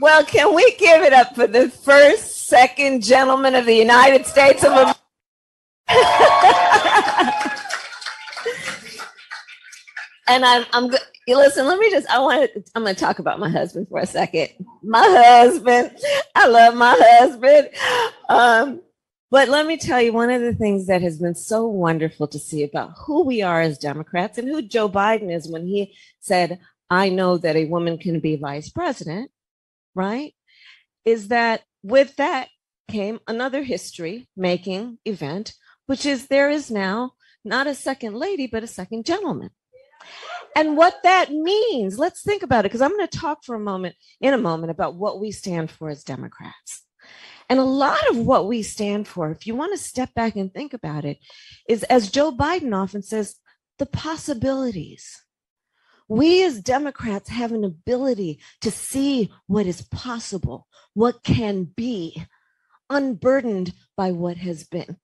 Well, can we give it up for the first, second gentleman of the United States of America? and I'm, I'm, go- you listen, let me just, I want to, I'm going to talk about my husband for a second. My husband, I love my husband. Um, but let me tell you, one of the things that has been so wonderful to see about who we are as Democrats and who Joe Biden is when he said, I know that a woman can be vice president, right? Is that with that came another history making event, which is there is now not a second lady, but a second gentleman. And what that means, let's think about it, because I'm going to talk for a moment, in a moment, about what we stand for as Democrats. And a lot of what we stand for, if you want to step back and think about it, is as Joe Biden often says, the possibilities. We as Democrats have an ability to see what is possible, what can be, unburdened by what has been.